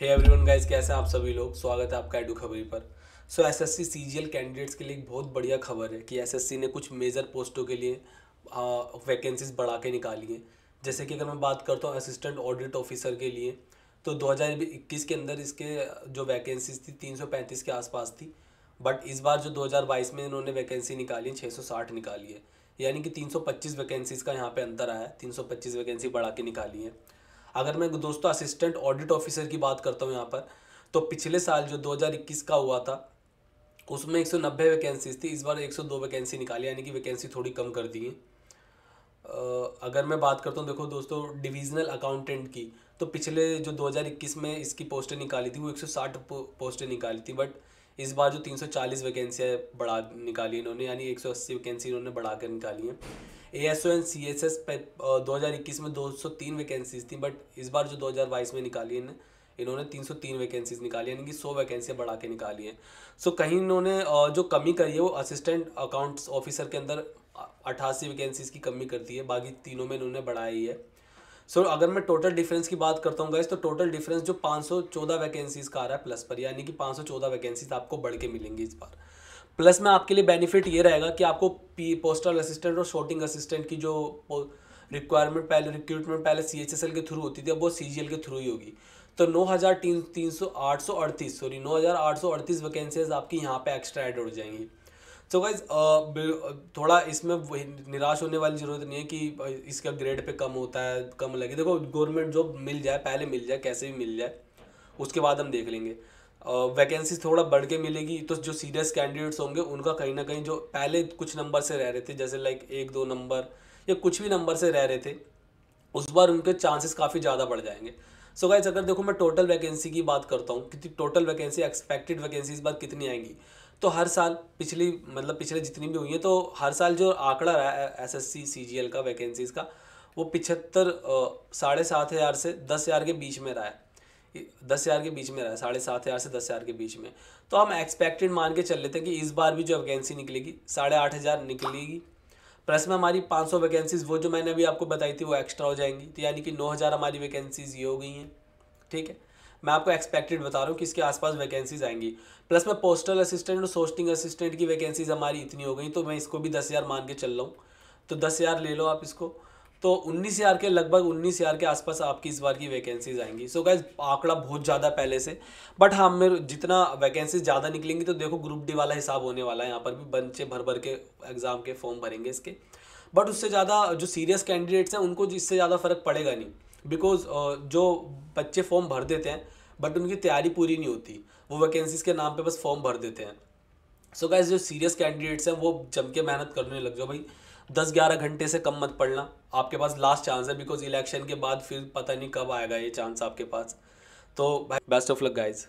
Hey everyone guys कैसे हैं आप सभी लोग? स्वागत है आपका एडू खबरी पर। सो एसएससी सीजीएल कैंडिडेट्स के लिए एक बहुत बढ़िया खबर है कि एसएससी ने कुछ मेजर पोस्टों के लिए वैकेंसीज बढ़ा के निकाली हैं। जैसे कि अगर मैं बात करता हूँ असिस्टेंट ऑडिट ऑफिसर के लिए तो 2021 के अंदर इसके, जो वैकेंसीज थी 335 के आसपास थी। बट इस बार जो 2022 में इन्होंने वैकेंसी निकाली है 660 निकाली है। यानी कि 325 वैकेंसीज का यहाँ पे अंतर आया है 325 वैकेंसी बढ़ा के निकाली है। अगर मैं दोस्तों असिस्टेंट ऑडिट ऑफिसर की बात करता हूँ यहाँ पर तो पिछले साल जो 2021 का हुआ था, उसमें 190 वैकेंसीज थी। इस बार 102 वैकेंसी निकाली, यानी कि वैकेंसी थोड़ी कम कर दी है। अगर मैं बात करता हूँ, देखो दोस्तों डिविजनल अकाउंटेंट की तो पिछले जो 2021 में इसकी पोस्टें निकाली थी, वो 160 पोस्टें निकाली थी बट इस बार जो 340 वैकेंसियाँ बढ़ा निकाली इन्होंने, यानी 180 वैकेंसी इन्होंने बढ़ा कर निकाली हैं। A S O N C S S पे दो हज़ार इक्कीस में दो सौ तीन वैकेंसीज थी बट इस बार जो दो हज़ार बाईस में निकाली है इन्होंने तीन सौ तीन वैकेंसीज निकाली यानी कि सौ वैकेंसियाँ बढ़ा के निकाली हैं। सो so, कहीं इन्होंने जो कमी करी है वो असिस्टेंट अकाउंट्स ऑफिसर के अंदर अट्ठासी वैकेंसीज की कमी करती है बाकी तीनों में इन्होंने बढ़ाई है। सो so, अगर मैं टोटल डिफरेंस की बात करता हूँ गाइस तो टोटल डिफरेंस जो 514 वैकेंसीज का आ रहा है प्लस पर यानी कि 514 वैकेंसीज आपको बढ़ के मिलेंगी इस बार। प्लस में आपके लिए बेनिफिट ये रहेगा कि आपको पी पोस्टल असिस्टेंट और शॉटिंग असिस्टेंट की जो रिक्वायरमेंट पहले रिक्रूटमेंट पहले सी एच एस एल के थ्रू होती थी, अब वो सी जी एल के थ्रू ही होगी। तो नौ हज़ार तीन तीन सौ आठ सौ अड़तीस सॉरी नौ हज़ार आठ सौ अड़तीस वैकेंसीज आपकी यहाँ पे एक्स्ट्रा ऐड हो जाएँगी। सो गाइज़ थोड़ा इसमें निराश होने वाली ज़रूरत नहीं है कि इसका ग्रेड पे कम होता है, कम लगे। देखो गवर्नमेंट जॉब मिल जाए, पहले मिल जाए, कैसे भी मिल जाए, उसके बाद हम देख लेंगे। वैकेंसी थोड़ा बढ़ के मिलेगी तो जो सीरियस कैंडिडेट्स होंगे, उनका कहीं ना कहीं जो पहले कुछ नंबर से रह रहे थे, जैसे लाइक एक, दो नंबर या कुछ भी नंबर से रह रहे थे, उस बार उनके चांसेस काफ़ी ज़्यादा बढ़ जाएँगे। सो गाइज़ अगर देखो मैं टोटल वैकेंसी की बात करता हूँ, कितनी टोटल वैकेंसी एक्सपेक्टेड वैकेंसी इस बार कितनी आएँगी? तो हर साल पिछली मतलब पिछले जितनी भी हुई है तो हर साल जो आंकड़ा रहा है S S C C G L का वैकेंसीज का, वो पिछहत्तर साढ़े सात हज़ार से दस हज़ार के बीच में रहा है। दस हज़ार के बीच में रहा साढ़े सात हज़ार से दस हज़ार के बीच में। तो हम एक्सपेक्टेड मान के चल लेते हैं कि इस बार भी जो वैकेंसी निकलेगी, साढ़े आठ हज़ार निकलेगी। प्लस में हमारी पाँच सौ वैकेंसीज वो जो मैंने अभी आपको बताई थी, वो एक्स्ट्रा हो जाएँगी। तो यानी कि नौ हज़ार हमारी वैकेंसीज ये हो गई हैं। ठीक है? मैं आपको एक्सपेक्टेड बता रहा हूँ कि इसके आसपास वैकेंसीज आएँगी। प्लस में पोस्टल असिस्टेंट और सोस्टिंग असिस्टेंट की वैकेंसीज हमारी इतनी हो गई तो मैं इसको भी दस हज़ार मान के चल रहा हूँ। तो दस हज़ार ले लो आप इसको। तो उन्नीस हज़ार के, लगभग उन्नीस हज़ार के आसपास आपकी इस बार की वैकेंसीज आएँगी। सो गैस आंकड़ा बहुत ज़्यादा पहले से। बट हाँ मेरे जितना वैकेंसीज ज़्यादा निकलेंगी तो देखो ग्रुप डी वाला हिसाब होने वाला है। यहाँ पर भी बच्चे भर भर के एग्ज़ाम के फॉर्म भरेंगे इसके। बट उससे ज़्यादा जो सीरियस कैंडिडेट्स हैं, उनको इससे ज़्यादा फ़र्क पड़ेगा नहीं। बिकॉज़ जो बच्चे फॉर्म भर देते हैं बट उनकी तैयारी पूरी नहीं होती। वो वैकेंसीज के नाम पे बस फॉर्म भर देते हैं। सो so गैस जो सीरियस कैंडिडेट्स हैं, वो जम के मेहनत करने लग जाओ भाई। दस ग्यारह घंटे से कम मत पढ़ना आपके पास लास्ट चांस है बिकॉज़ इलेक्शन के बाद फिर पता नहीं कब आएगा ये चांस आपके पास। तो बेस्ट ऑफ़ लक गाइज़